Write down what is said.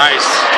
Nice.